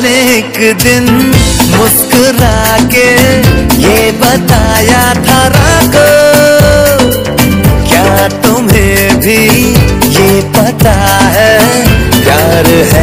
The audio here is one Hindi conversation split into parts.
एक दिन मुस्कुरा के ये बताया था राको क्या तुम्हें भी ये पता है? प्यार है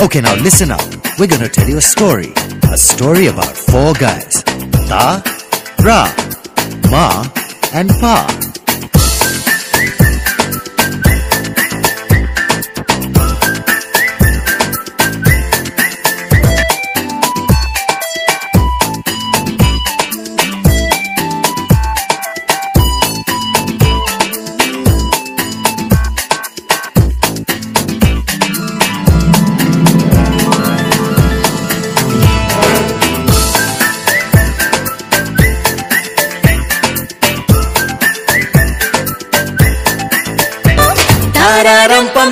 Okay, now listen up. We're gonna tell you a story. A story about four guys. Ta, Ra, Ma, and Pa. Pararam pam.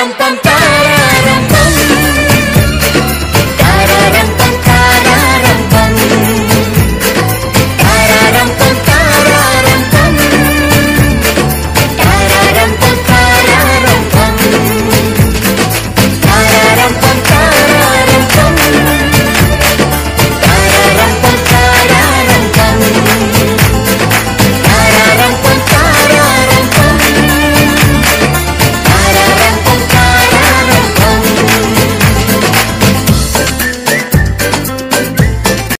pam pam pam.